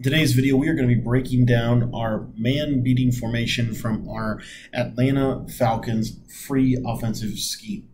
Today's video, we are going to be breaking down our man beating formation from our Atlanta Falcons free offensive scheme.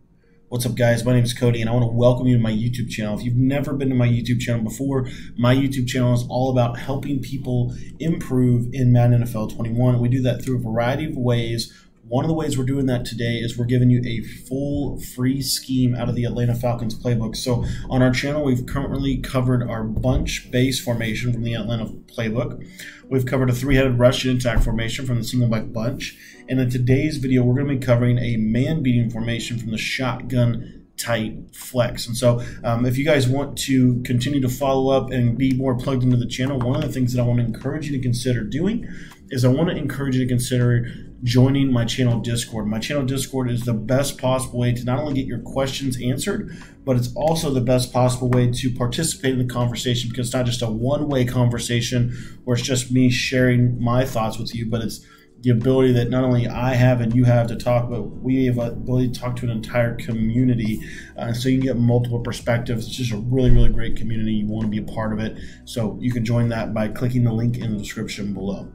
What's up, guys? My name is Cody, and I want to welcome you to my YouTube channel. If you've never been to my YouTube channel before, my YouTube channel is all about helping people improve in Madden NFL 21. We do that through a variety of ways one of the ways we're doing that today is we're giving you a full free scheme out of the Atlanta Falcons playbook. So on our channel, we've currently covered our bunch base formation from the Atlanta playbook. We've covered a three-headed rush and attack formation from the single back bunch. And in today's video, we're going to be covering a man beating formation from the shotgun tight flex. And so, um, if you guys want to continue to follow up and be more plugged into the channel, one of the things that I want to encourage you to consider doing is I want to encourage you to consider joining my channel Discord. My channel Discord is the best possible way to not only get your questions answered, but it's also the best possible way to participate in the conversation because it's not just a one way conversation where it's just me sharing my thoughts with you, but it's the ability that not only I have and you have to talk, but we have the ability to talk to an entire community. Uh, so you can get multiple perspectives. It's just a really, really great community. You want to be a part of it. So you can join that by clicking the link in the description below.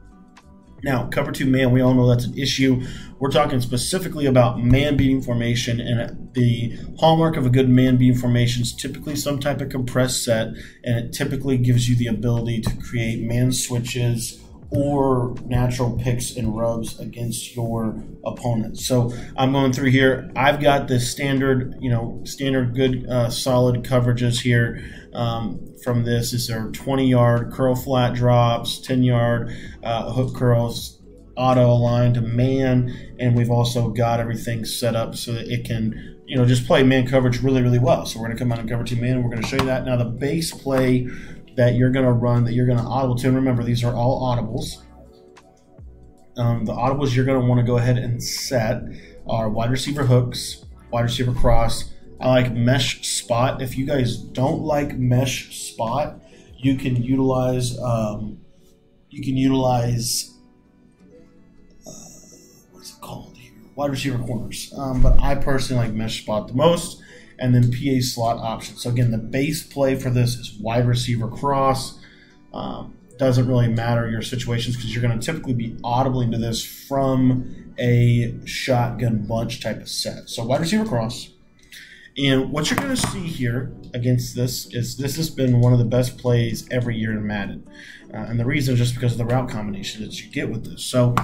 Now, cover two man, we all know that's an issue. We're talking specifically about man beating formation, and the hallmark of a good man beating formation is typically some type of compressed set, and it typically gives you the ability to create man switches or natural picks and rubs against your opponent. So I'm going through here. I've got the standard, you know, standard good uh, solid coverages here um, from this. These are 20 yard curl flat drops, 10 yard uh, hook curls, auto aligned to man, and we've also got everything set up so that it can, you know, just play man coverage really, really well. So we're going to come out and cover two man, and we're going to show you that. Now the base play that you're going to run, that you're going to audible to. And remember, these are all audibles. Um, the audibles you're going to want to go ahead and set are wide receiver hooks, wide receiver cross. I like mesh spot. If you guys don't like mesh spot, you can utilize um, you can utilize uh, what is it called here? Wide receiver corners. Um, but I personally like mesh spot the most and then PA slot option. So again, the base play for this is wide receiver cross. Um, doesn't really matter your situations because you're going to typically be audibling into this from a shotgun bunch type of set. So wide receiver cross. And what you're going to see here against this is this has been one of the best plays every year in Madden. Uh, and the reason is just because of the route combination that you get with this. So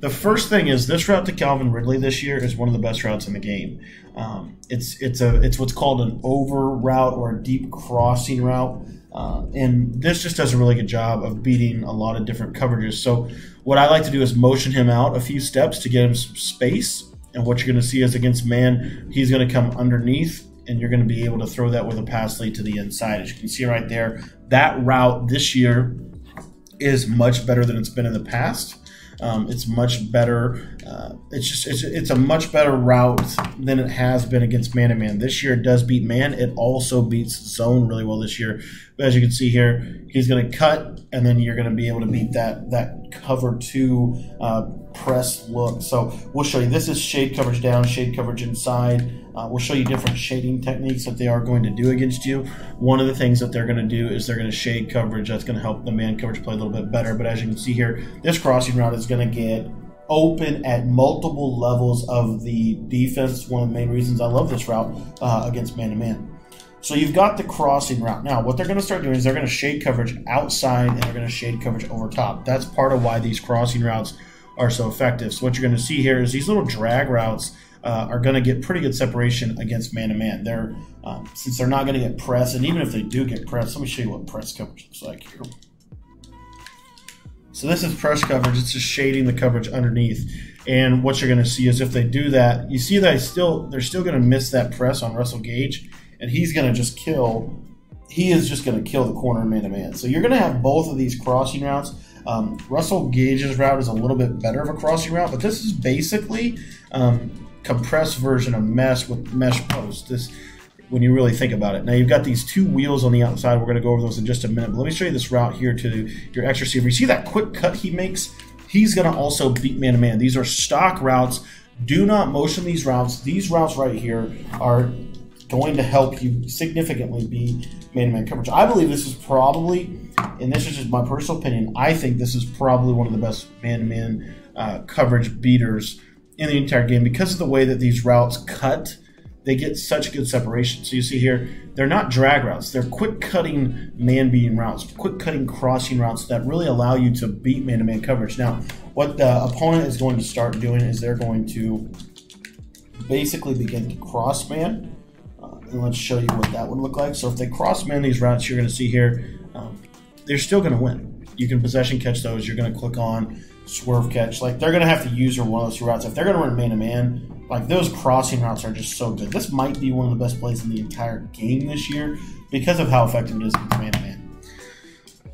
the first thing is this route to Calvin Ridley this year is one of the best routes in the game. Um, it's it's a it's what's called an over route or a deep crossing route. Uh, and this just does a really good job of beating a lot of different coverages. So what I like to do is motion him out a few steps to get him some space. And what you're going to see is against man, he's going to come underneath and you're going to be able to throw that with a pass lead to the inside. As you can see right there, that route this year is much better than it's been in the past. Um, it's much better. Uh, it's just it's, it's a much better route than it has been against man to man. This year it does beat man. It also beats zone really well this year. But as you can see here, he's going to cut, and then you're going to be able to beat that that cover two uh, press look. So we'll show you. This is shade coverage down, shade coverage inside. Uh, we'll show you different shading techniques that they are going to do against you. One of the things that they're going to do is they're going to shade coverage. That's going to help the man coverage play a little bit better. But as you can see here, this crossing route is going to get open at multiple levels of the defense. One of the main reasons I love this route uh, against man to man. So you've got the crossing route. Now, what they're going to start doing is they're going to shade coverage outside and they're going to shade coverage over top. That's part of why these crossing routes are so effective. So what you're going to see here is these little drag routes uh, are going to get pretty good separation against man to man. They're um, since they're not going to get press, and even if they do get press, let me show you what press coverage looks like here. So this is press coverage. It's just shading the coverage underneath. And what you're going to see is if they do that, you see that I still they're still going to miss that press on Russell Gage, and he's going to just kill. He is just going to kill the corner man to man. So you're going to have both of these crossing routes. Um, Russell Gage's route is a little bit better of a crossing route, but this is basically um, compressed version of mesh with mesh post. This, when you really think about it. Now you've got these two wheels on the outside. We're going to go over those in just a minute. But let me show you this route here to your X receiver. You see that quick cut he makes? He's going to also beat man to man. These are stock routes. Do not motion these routes. These routes right here are going to help you significantly be man to man coverage. I believe this is probably and this is just my personal opinion, I think this is probably one of the best man-to-man uh, coverage beaters in the entire game because of the way that these routes cut. They get such good separation. So you see here, they're not drag routes. They're quick cutting man beating routes, quick cutting crossing routes that really allow you to beat man to man coverage. Now, what the opponent is going to start doing is they're going to basically begin to cross man. Uh, and let's show you what that would look like. So if they cross man these routes, you're going to see here, um, they're still going to win. You can possession catch those. You're going to click on swerve catch. Like they're to have to use one of those two routes. If they're to run man to man, like those crossing routes are just so good. This might be one of the best plays in the entire game this year because of how effective it is against man to man.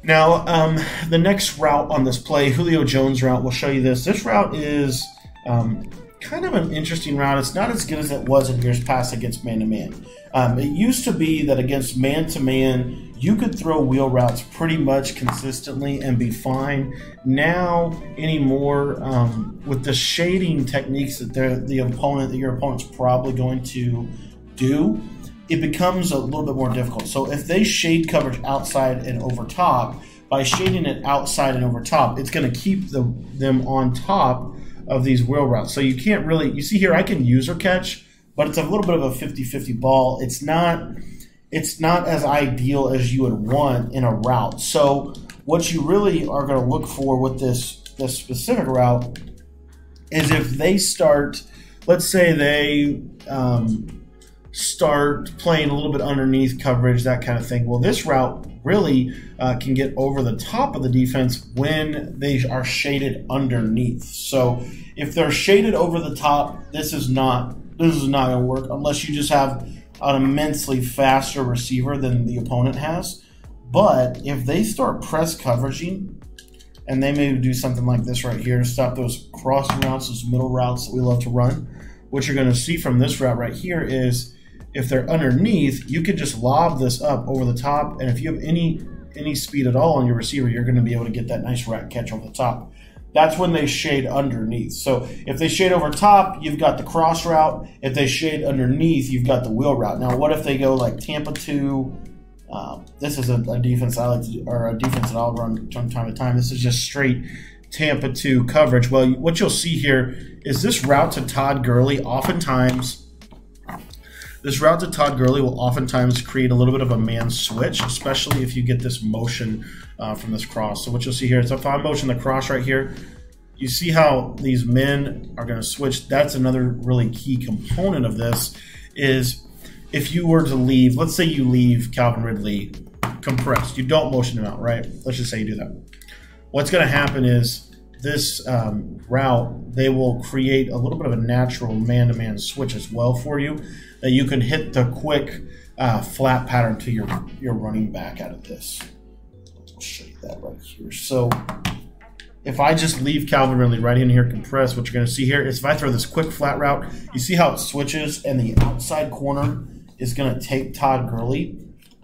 Now, um, the next route on this play, Julio Jones route, will show you this. This route is um, kind of an interesting route. It's not as good as it was in years past against man to man. It used to be that against man to man, you could throw wheel routes pretty much consistently and be fine. Now, anymore, um, with the shading techniques that the opponent, that your opponent's probably going to do, it becomes a little bit more difficult. So if they shade coverage outside and over top, by shading it outside and over top, it's going to keep the, them on top of these wheel routes. So you can't really, you see here, I can use user catch, but it's a little bit of a 50-50 ball. It's not, it's not as ideal as you would want in a route. So what you really are going to look for with this, this specific route is if they start, let's say they, um, start playing a little bit underneath coverage, that kind of thing. Well, this route really uh, can get over the top of the defense when they are shaded underneath. So if they're shaded over the top, this is not this is not going to work unless you just have an immensely faster receiver than the opponent has. But if they start press coveraging, and they may do something like this right here, to stop those crossing routes, those middle routes that we love to run. What you're going to see from this route right here is if they're underneath, you could just lob this up over the top, and if you have any any speed at all on your receiver, you're going to be able to get that nice RAC catch over the top. That's when they shade underneath. So if they shade over top, you've got the cross route. If they shade underneath, you've got the wheel route. Now, what if they go like Tampa two? Um, this is a, a, defense I like to do, or a defense that I'll run from time to time. This is just straight Tampa two coverage. Well, what you'll see here is this route to Todd Gurley oftentimes this route to Todd Gurley will oftentimes create a little bit of a man switch, especially if you get this motion uh, from this cross. So what you'll see here is if I motion the cross right here, you see how these men are going to switch. That's another really key component of this is if you were to leave, let's say you leave Calvin Ridley compressed, you don't motion him out, right? Let's just say you do that. What's going to happen is this um, route, they will create a little bit of a natural man-to-man switch as well for you that you can hit the quick uh, flat pattern to your, your running back out of this. I'll show you that right here. So if I just leave Calvin Ridley right in here compressed, what you're going to see here is if I throw this quick flat route, you see how it switches and the outside corner is going to take Todd Gurley.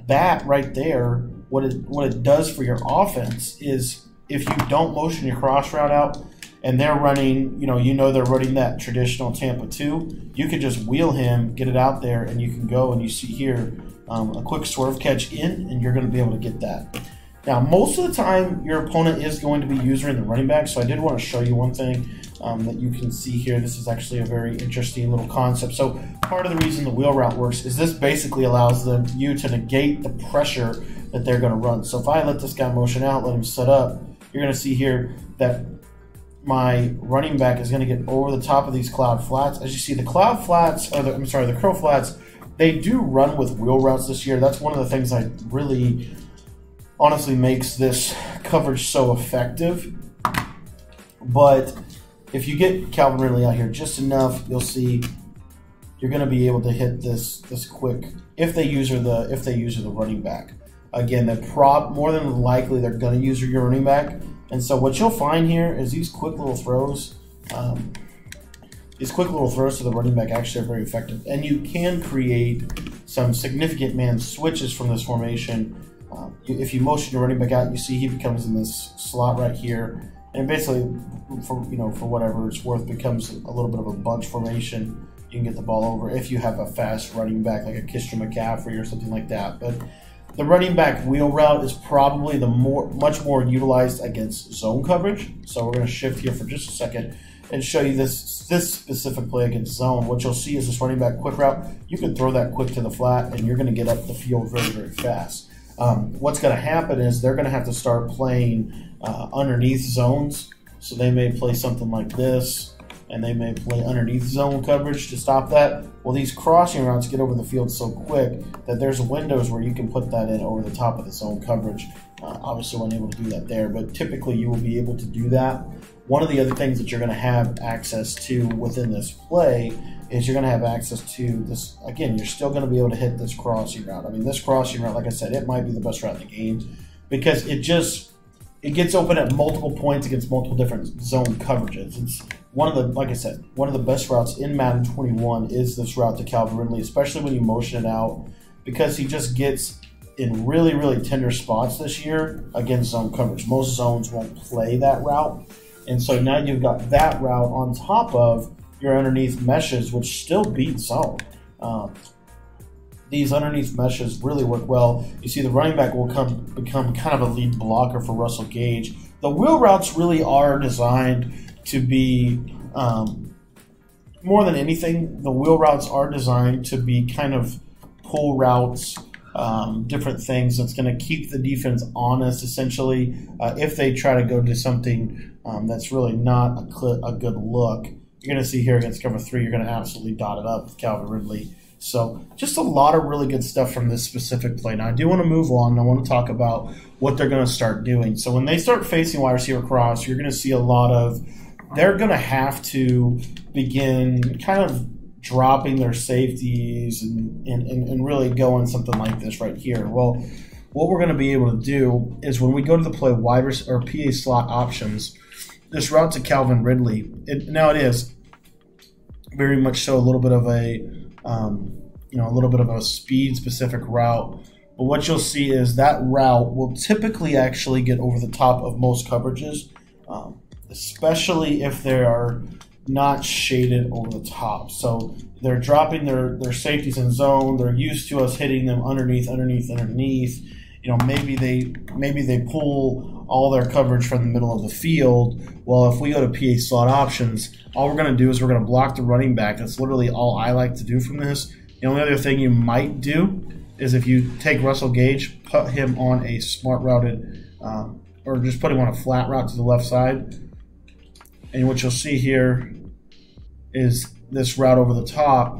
That right there, what it, what it does for your offense is if you don't motion your cross route out and they're running, you know, you know they're running that traditional Tampa 2, you can just wheel him, get it out there, and you can go and you see here um, a quick swerve catch in, and you're going to be able to get that. Now, most of the time, your opponent is going to be using the running back, so I did want to show you one thing um, that you can see here. This is actually a very interesting little concept. So part of the reason the wheel route works is this basically allows them you to negate the pressure that they're going to run. So if I let this guy motion out, let him set up, you're going to see here that my running back is going to get over the top of these cloud flats. As you see, the cloud flats, or the, I'm sorry, the curl flats, they do run with wheel routes this year. That's one of the things I really honestly makes this coverage so effective. But if you get Calvin Ridley out here just enough, you'll see you're going to be able to hit this this quick if they use the if they use the running back. Again, they're prop more than likely they're going to use your running back. And so what you'll find here is these quick little throws. Um, these quick little throws to the running back actually are very effective, and you can create some significant man switches from this formation. Um, if you motion your running back out, you see he becomes in this slot right here, and basically, for you know, for whatever it's worth, becomes a little bit of a bunch formation. You can get the ball over if you have a fast running back like a Christian McCaffrey or something like that. But the running back wheel route is probably the more much more utilized against zone coverage. So we're going to shift here for just a second and show you this this specific play against zone. What you'll see is this running back quick route. You can throw that quick to the flat, and you're going to get up the field very very fast. Um, what's going to happen is they're going to have to start playing uh, underneath zones. So they may play something like this and they may play underneath zone coverage to stop that. Well, these crossing routes get over the field so quick that there's windows where you can put that in over the top of the zone coverage. Uh, obviously, we're unable to do that there, but typically you will be able to do that. One of the other things that you're going to have access to within this play is you're going to have access to this. Again, you're still going to be able to hit this crossing route. I mean, this crossing route, like I said, it might be the best route in the game because it just it gets open at multiple points against multiple different zone coverages. It's one of the, like I said, one of the best routes in Madden 21 is this route to Calvin Ridley, especially when you motion it out, because he just gets in really, really tender spots this year against zone coverage. Most zones won't play that route. And so now you've got that route on top of your underneath meshes, which still beat zone. Um, these underneath meshes really work well. You see, the running back will come become kind of a lead blocker for Russell Gage. The wheel routes really are designed to be um, more than anything. The wheel routes are designed to be kind of pull routes, um, different things that's going to keep the defense honest. Essentially, uh, if they try to go to something um, that's really not a, cl- a good look, you're going to see here against cover three, you're going to absolutely dot it up with Calvin Ridley. So just a lot of really good stuff from this specific play. Now I do want to move on. I want to talk about what they're going to start doing. So when they start facing wide receiver cross, you're going to see a lot of. They're going to have to begin kind of dropping their safeties and, and, and really going something like this right here. Well, what we're going to be able to do is when we go to the play wide or PA slot options, this route to Calvin Ridley. It, now it is very much so a little bit of a um, you know, a little bit of a speed specific route. But what you'll see is that route will typically actually get over the top of most coverages, um, especially if they are not shaded over the top. So they're dropping their, their safeties in zone. They're used to us hitting them underneath, underneath, underneath. You know, maybe they maybe they pull all their coverage from the middle of the field. Well, if we go to PA slot options, all we're going to do is we're going to block the running back. That's literally all I like to do from this. The only other thing you might do is if you take Russell Gage, put him on a smart routed, um, or just put him on a flat route to the left side. And what you'll see here is this route over the top.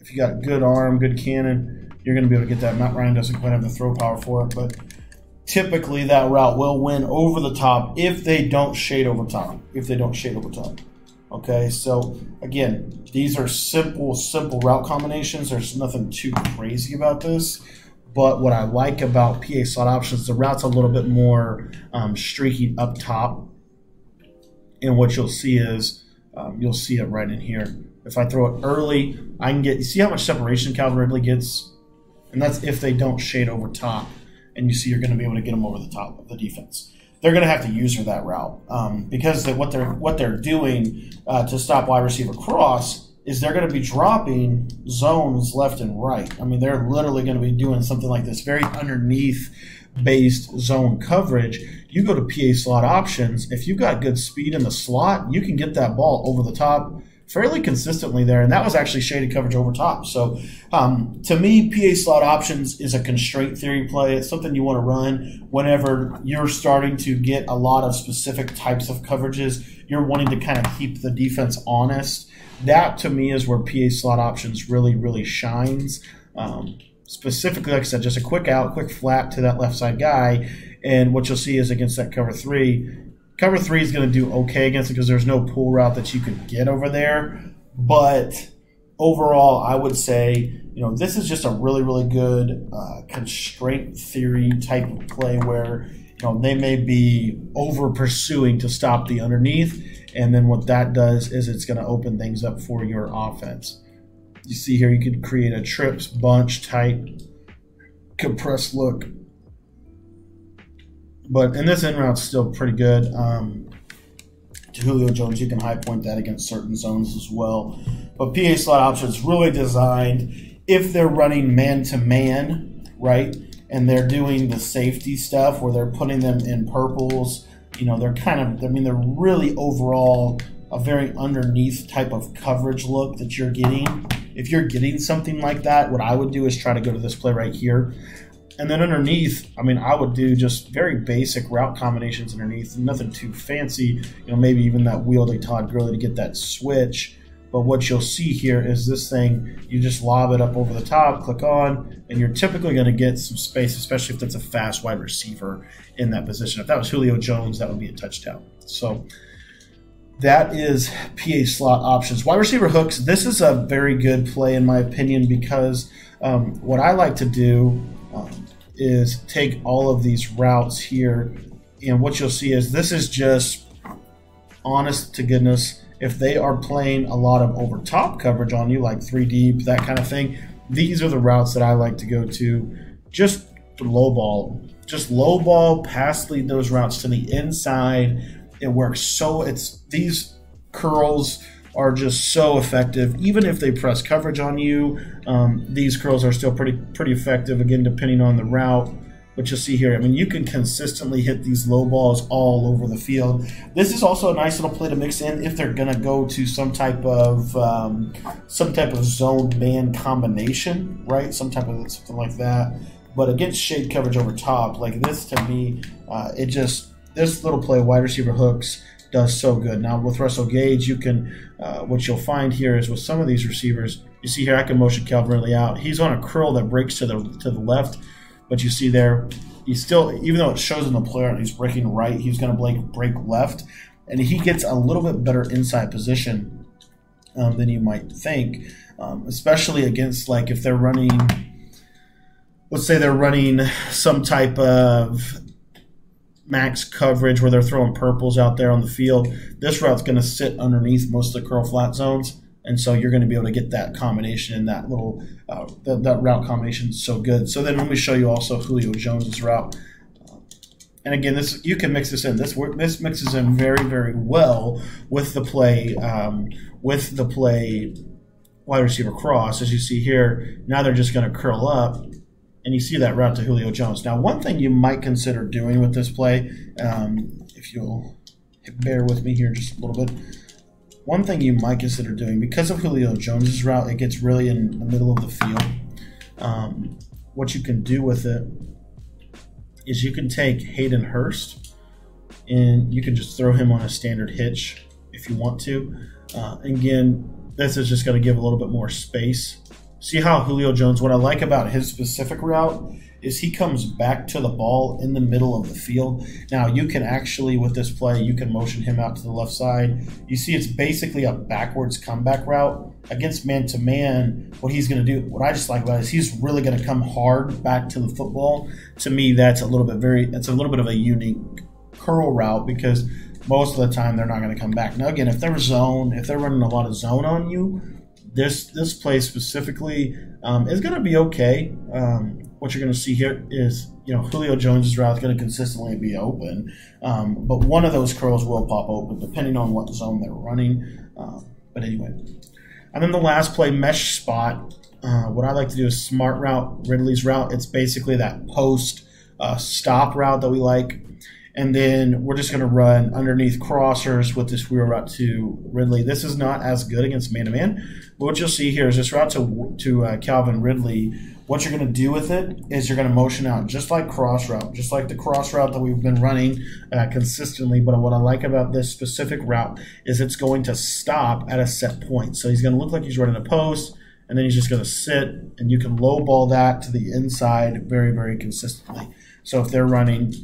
If you got a good arm, good cannon, you're going to be able to get that. Matt Ryan doesn't quite have the throw power for it, but typically that route will win over the top if they don't shade over top. If they don't shade over top. Okay, so again, these are simple, simple route combinations. There's nothing too crazy about this. But what I like about PA slot options, the route's a little bit more um, streaky up top. And what you'll see is, um, you'll see it right in here. If I throw it early, I can get, you see how much separation Calvin Ridley gets? And that's if they don't shade over top and you see you're going to be able to get them over the top of the defense. They're going to have to use her that route um, because they, what they're what they're doing uh, to stop wide receiver cross is they're going to be dropping zones left and right. I mean, they're literally going to be doing something like this, very underneath based zone coverage. You go to PA slot options. If you've got good speed in the slot, you can get that ball over the top fairly consistently there, and that was actually shaded coverage over top. So um, to me, PA slot options is a constraint theory play. It's something you want to run whenever you're starting to get a lot of specific types of coverages. You're wanting to kind of keep the defense honest. That to me is where PA slot options really, really shines. Um, specifically, like I said, just a quick out, quick flat to that left side guy. And what you'll see is against that cover three, Cover three is going to do okay against it because there's no pull route that you could get over there. But overall, I would say, you know, this is just a really, really good uh, constraint theory type of play where, you know, they may be over pursuing to stop the underneath. And then what that does is it's going to open things up for your offense. You see here, you could create a trips bunch type compressed look but in this in route's still pretty good. Um, to Julio Jones, you can high point that against certain zones as well. But PA slot options really designed if they're running man to man, right? and they're doing the safety stuff where they're putting them in purples. You know, they're kind of, I mean, they're really overall a very underneath type of coverage look that you're getting. If you're getting something like that, what I would do is try to go to this play right here. And then underneath, I mean, I would do just very basic route combinations underneath, nothing too fancy. You know, maybe even that wheel to Todd Gurley to get that switch. But what you'll see here is this thing, you just lob it up over the top, click on, and you're typically going to get some space, especially if that's a fast wide receiver in that position. If that was Julio Jones, that would be a touchdown. So that is PA slot options. Wide receiver hooks, this is a very good play in my opinion because um, what I like to do um, is take all of these routes here and what you'll see is this is just honest to goodness if they are playing a lot of over top coverage on you like three deep that kind of thing these are the routes that I like to go to just low ball just low ball pass lead those routes to the inside it works so it's these curls are just so effective. Even if they press coverage on you, um, these curls are still pretty pretty effective. Again, depending on the route. But you'll see here, I mean, you can consistently hit these low balls all over the field. This is also a nice little play to mix in if they're to go to some type of um, some type of zone man combination, right? Some type of something like that. But against shade coverage over top, like this to me, uh, it just this little play, wide receiver hooks, does so good. Now with Russell Gage, you can uh, what you'll find here is with some of these receivers, you see here I can motion Calvin Ridley out. He's on a curl that breaks to the to the left, but you see there he's still even though it shows in the player he's breaking right, he's going to break break left, and he gets a little bit better inside position um, than you might think, um, especially against like if they're running. Let's say they're running some type of max coverage where they're throwing purples out there on the field. This route's going to sit underneath most of the curl flat zones. And so you're going to be able to get that combination and that little uh, that, that route combination is so good. So then let me show you also Julio Jones's route. And again, this you can mix this in. This this mixes in very very well with the play um, with the play wide receiver cross. As you see here, now they're just going to curl up and you see that route to Julio Jones. Now, one thing you might consider doing with this play, um, if you'll bear with me here just a little bit, one thing you might consider doing because of Julio Jones's route, it gets really in the middle of the field. Um, what you can do with it is you can take Hayden Hurst and you can just throw him on a standard hitch if you want to. Uh, again, this is just going to give a little bit more space see how Julio Jones, what I like about his specific route is he comes back to the ball in the middle of the field. Now, you can actually, with this play, you can motion him out to the left side. You see, it's basically a backwards comeback route. Against man to man, what he's going to do, what I just like about it is he's really going to come hard back to the football. To me, that's a little bit very, that's a little bit of a unique curl route because most of the time they're not going to come back. Now, again, if they're zone, if they're running a lot of zone on you, this this play specifically um, is going to be okay. Um, what you're going to see here is you know Julio Jones's route is going to consistently be open, um, but one of those curls will pop open depending on what zone they're running. Uh, but anyway, and then the last play, mesh spot. Uh, what I like to do is smart route, Ridley's route. It's basically that post uh, stop route that we like. And then we're just going to run underneath crossers with this wheel route to Ridley. This is not as good against man to man. But what you'll see here is this route to, to uh, Calvin Ridley. What you're going to do with it is you're going to motion out just like cross route, just like the cross route that we've been running uh, consistently. But what I like about this specific route is it's going to stop at a set point. So he's going to look like he's running a post and then he's just going to sit and you can low ball that to the inside very, very consistently. So if they're running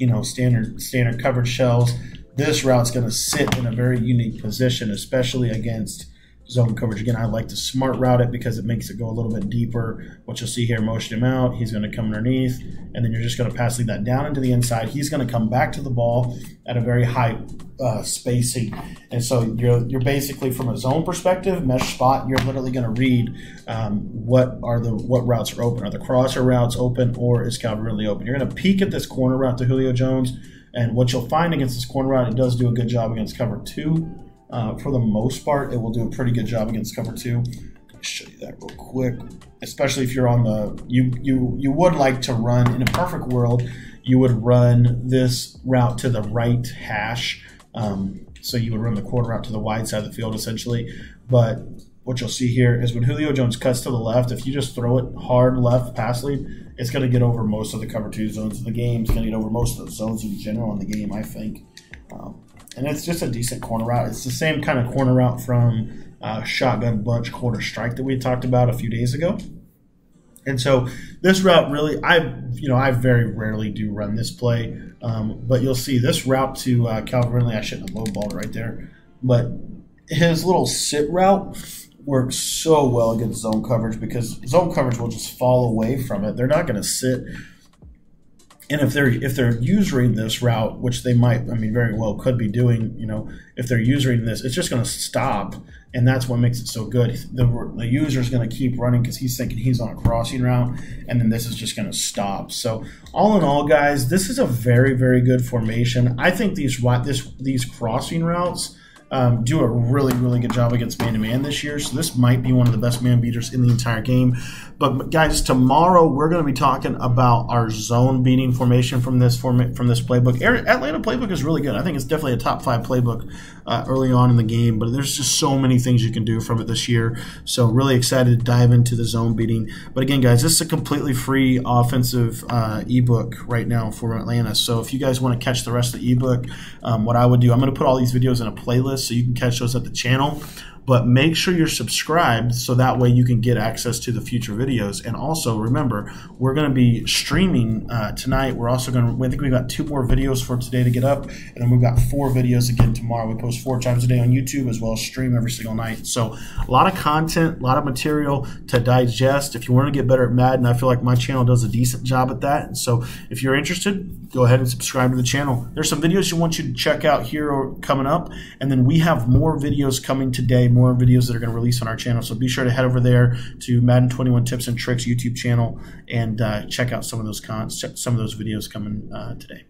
you know standard standard covered shells. This route's going to sit in a very unique position, especially against zone coverage. Again, I like to smart route it because it makes it go a little bit deeper. What you'll see here, motion him out. He's going to come underneath, and then you're just going to pass that down into the inside. He's going to come back to the ball at a very high uh, spacing. And so you're, you're basically, from a zone perspective, mesh spot, you're literally going to read um, what are the what routes are open. Are the crosser routes open, or is Calvin Ridley open? You're going to peek at this corner route to Julio Jones. And what you'll find against this corner route, it does do a good job against cover two uh, for the most part, it will do a pretty good job against cover two. show you that real quick. Especially if you're on the you you you would like to run in a perfect world, you would run this route to the right hash. Um, so you would run the corner route to the wide side of the field essentially. But what you'll see here is when Julio Jones cuts to the left, if you just throw it hard left pass lead, it's going to get over most of the cover two zones of the game. It's going to get over most of the zones in general in the game, I think. Um, and it's just a decent corner route. It's the same kind of corner route from uh, shotgun bunch quarter strike that we talked about a few days ago. And so this route really, I you know I very rarely do run this play, um, but you'll see this route to uh, Calvin Ridley. I shouldn't have lowballed right there, but his little sit route works so well against zone coverage because zone coverage will just fall away from it. They're not going to sit and if they're if they're using this route, which they might, I mean, very well could be doing, you know, if they're using this, it's just going to stop, and that's what makes it so good. The, the user is going to keep running because he's thinking he's on a crossing route, and then this is just going to stop. So, all in all, guys, this is a very very good formation. I think these this these crossing routes um, do a really, really good job against man to man this year. So this might be one of the best man beaters in the entire game. But guys, tomorrow we're going to be talking about our zone beating formation from this form from this playbook. Atlanta playbook is really good. I think it's definitely a top five playbook uh, early on in the game. But there's just so many things you can do from it this year. So really excited to dive into the zone beating. But again, guys, this is a completely free offensive uh, ebook right now for Atlanta. So if you guys want to catch the rest of the ebook, um, what I would do, I'm going to put all these videos in a playlist so you can catch those at the channel but make sure you're subscribed so that way you can get access to the future videos. And also remember, we're going to be streaming uh, tonight. We're also going to, I think we've got two more videos for today to get up, and then we've got four videos again tomorrow. We post four times a day on YouTube as well as stream every single night. So a lot of content, a lot of material to digest. If you want to get better at Madden, I feel like my channel does a decent job at that. And so if you're interested, go ahead and subscribe to the channel. There's some videos you want you to check out here coming up, and then we have more videos coming today more videos that are going to release on our channel. So be sure to head over there to Madden 21 Tips and Tricks YouTube channel and uh, check out some of those some of those videos coming uh, today.